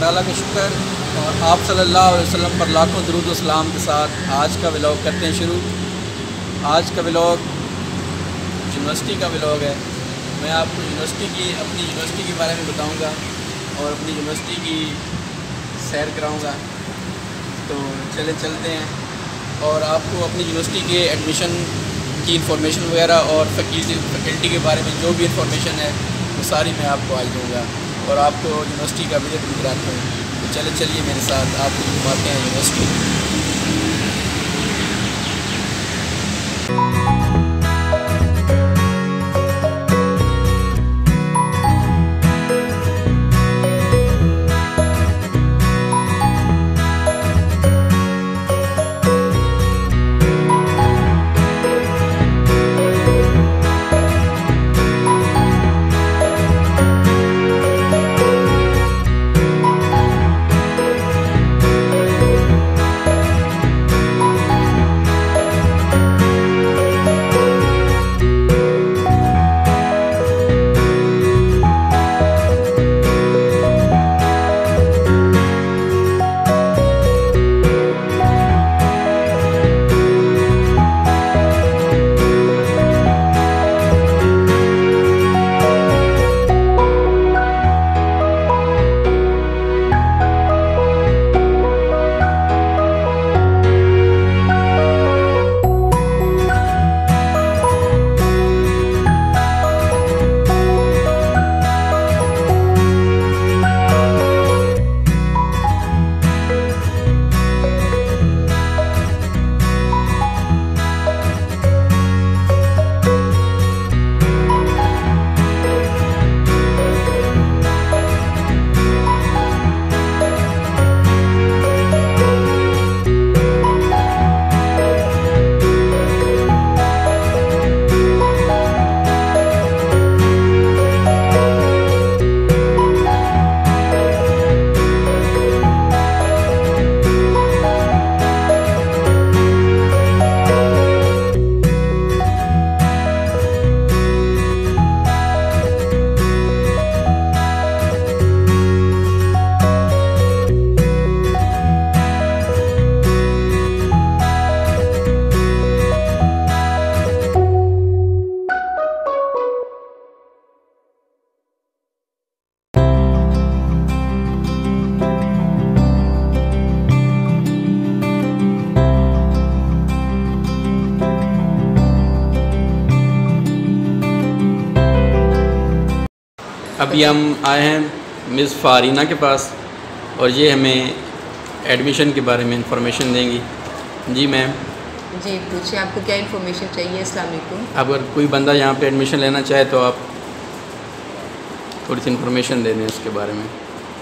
تعالیٰ کا شکر اور آپ صلی اللہ علیہ وسلم پر لاکھوں درود و اسلام کے ساتھ آج کا ولاگ کرتے ہیں شروع۔ آج کا ولاگ یونیورسٹی کا ولاگ ہے۔ میں آپ کو یونیورسٹی کی، اپنی یونیورسٹی کے بارے میں بتاؤں گا اور اپنی یونیورسٹی کی سیر کراؤں گا۔ تو چلے چلتے ہیں۔ اور آپ کو اپنی یونیورسٹی کے ایڈمیشن کی انفارمیشن وغیرہ اور فیکلٹی کے بارے میں جو بھی انفارمیشن ہے، وہ ساری میں آپ کو آج دوں گا۔ اور آپ کو یونیورسٹی کا وزٹ بھی کراتے ہیں تو چلے، چلیے میرے ساتھ، آپ کو گھماتے ہیں یونیورسٹی۔ ابھی ہم آئے ہیں مس فارینہ کے پاس اور یہ ہمیں ایڈمیشن کے بارے میں انفارمیشن دیں گی۔ جی میم۔ جی پوچھیں آپ کو کیا انفارمیشن چاہیے السلام علیکم اگر کوئی بندہ یہاں پہ ایڈمیشن لینا چاہے تو آپ تھوڑی سی انفارمیشن دے دیں اس کے بارے میں۔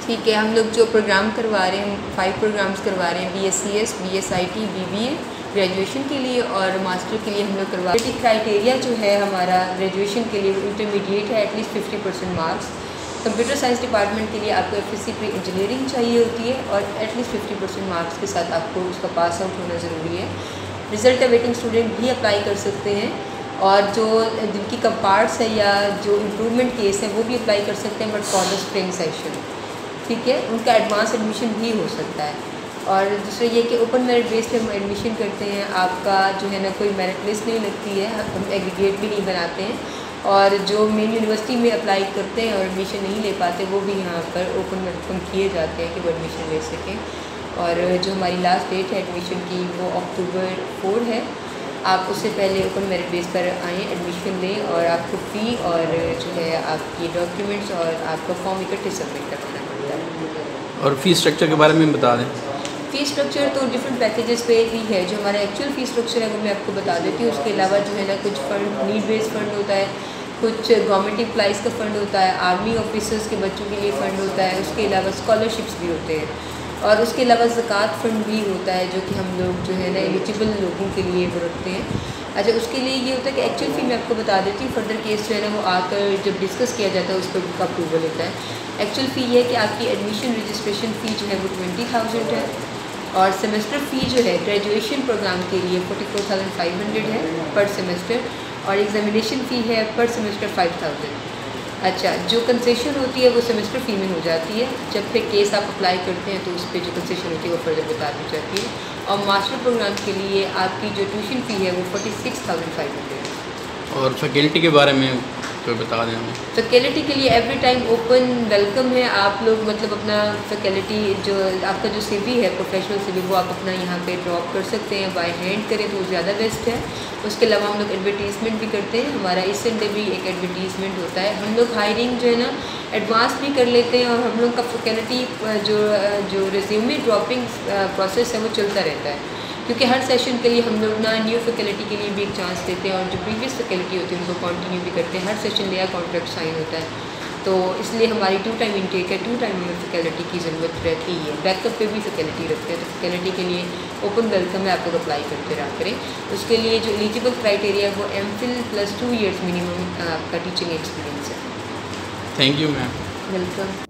ٹھیک ہے ہم لوگ جو پروگرام کروا رہے ہیں فائیو پروگرامس کروا رہے ہیں B S C S B S I T B B A. Graduation کے لیے اور ماسٹر کے لیے ہم لوگ کروا رہے ہیں کرائٹیریا جو ہے ہمارا گریجویشن کے لیے انٹرمیڈیٹ ہے at least fifty percent marks computer science department کے لیے آپ کو F S C pre engineering چاہیے ہوتی ہے اور at least fifty percent marks کے ساتھ آپ کو اس کا پاس آؤٹ ہونا ضروری ہے. رزلٹ ویٹنگ اسٹوڈنٹ بھی اپلائی کر سکتے ہیں اور جو جن کی کمپارٹس ہے یا جو امپرومنٹ کیس ہیں وہ بھی اپلائی کر سکتے ہیں but for the spring session ٹھیک ہے؟ ان کا ایڈوانس ایڈمیشن بھی ہو سکتا ہے. اور دوسرا یہ کہ اوپن میرٹ بیس پہ ہم ایڈمیشن کرتے ہیں، آپ کا جو ہے نا کوئی میرٹ لسٹ نہیں لگتی ہے، ہم ایگریگیٹ بھی نہیں بناتے ہیں اور جو مین یونیورسٹی میں اپلائی کرتے ہیں اور ایڈمیشن نہیں لے پاتے، وہ بھی یہاں پر اوپن ویلکم کیے جاتے ہیں کہ وہ ایڈمیشن لے سکیں۔ اور جو ہماری لاسٹ ڈیٹ ہے ایڈمیشن کی، وہ اکتوبر فور ہے۔ آپ اس سے پہلے اوپن میرٹ بیس پر آئیں ایڈمیشن لیں اور آپ کو فی اور جو ہے آپ کی ڈاکیومنٹس اور آپ کا فارم اکٹھے سبمٹ کروانا پڑتا ہے۔ اور فی اسٹرکچر کے بارے میں بتا دیں۔ فی اسٹرکچر تو ڈفرینٹ پیکیجز پہ بھی ہے. جو ہمارا ایکچوئل فی اسٹرکچر ہے وہ میں آپ کو بتا دیتی ہوں. اس کے علاوہ جو ہے نا کچھ فنڈ نیڈ بیس فنڈ ہوتا ہے. کچھ گورنمنٹ امپلائز کا فنڈ ہوتا ہے. آرمی آفیسرس کے بچوں کے لیے فنڈ ہوتا ہے. اس کے علاوہ اسکالرشپس بھی ہوتے ہیں. اور اس کے علاوہ زکوٰۃ فنڈ بھی ہوتا ہے جو کہ ہم لوگ جو ہے نا ایلیجیبل لوگوں کے لیے وہ رکھتے ہیں. اچھا اس کے لیے یہ ہوتا ہے کہ ایکچوئل فی میں آپ کو بتا دیتی ہوں. فردر کیس جو ہے نا وہ آ کر جب ڈسکس کیا جاتا ہے، اس پر کا اپروول ہوتا ہے. ایکچوئل فی یہ ہے کہ آپ کی ایڈمیشن رجسٹریشن فی جو ہے وہ ٹوینٹی تھاؤزینڈ ہے. اور سیمسٹر فی جو ہے گریجویشن پروگرام کے لیے forty four thousand five hundred ہے پر سیمسٹر اور ایگزامینیشن فی ہے پر سیمسٹر فائیو تھاؤزینڈ اچھا جو کنسیشن ہوتی ہے وہ سیمسٹر فی میں ہو جاتی ہے۔ جب پھر کیس آپ اپلائی کرتے ہیں تو اس پہ جو کنسیشن ہوتی ہے وہ فردر بتا دی جاتی ہے۔ اور ماسٹر پروگرام کے لیے آپ کی جو ٹیوشن فی ہے وہ forty six thousand five hundred ہے۔ اور فیکلٹی کے بارے میں کوئی بتا دیں ہمیں؟ فیکلٹی کے لیے ایوری ٹائم اوپن ویلکم ہے، آپ لوگ مطلب اپنا فیکلٹی جو آپ کا جو سی وی ہے پروفیشنل سی وی وہ آپ اپنا یہاں پہ ڈراپ کر سکتے ہیں بائی ہینڈ کریں تو وہ زیادہ بیسٹ ہے۔ اس کے علاوہ ہم لوگ ایڈورٹیزمنٹ بھی کرتے ہیں۔ ہمارا اس سنڈے بھی ایک ایڈورٹیزمنٹ ہوتا ہے۔ ہم لوگ ہائرنگ جو ہے نا ایڈوانس بھی کر لیتے ہیں اور ہم لوگ کا فیکلٹی جو جو ریزیومی ڈراپنگ پروسیس ہے، وہ چلتا رہتا ہے۔ کیونکہ ہر سیشن کے لیے ہم لوگ نا نیو فیکلٹی کے لیے بھی ایک چانس دیتے ہیں اور جو پریویس فیکلٹی ہوتی ہے ان کو کنٹینیو بھی کرتے ہیں۔ ہر سیشن نیا کانٹریکٹ سائن ہوتا ہے۔ تو اس لیے ہماری ٹو ٹائم انٹیک ہے ٹو ٹائم میں فیکلٹی کی ضرورت رہتی ہے۔ بیک اپ پہ بھی فیکلٹی رکھتے ہیں۔ تو فیکلٹی کے لیے اوپن ویلکم ہے آپ لوگ اپلائی کرتے رہا کریں۔ اس کے لیے جو ایلیجیبل کرائٹیریا ہے وہ M Phil plus two years minimum آپ کا ٹیچنگ ایکسپیرینس ہے۔ Thank you ma'am welcome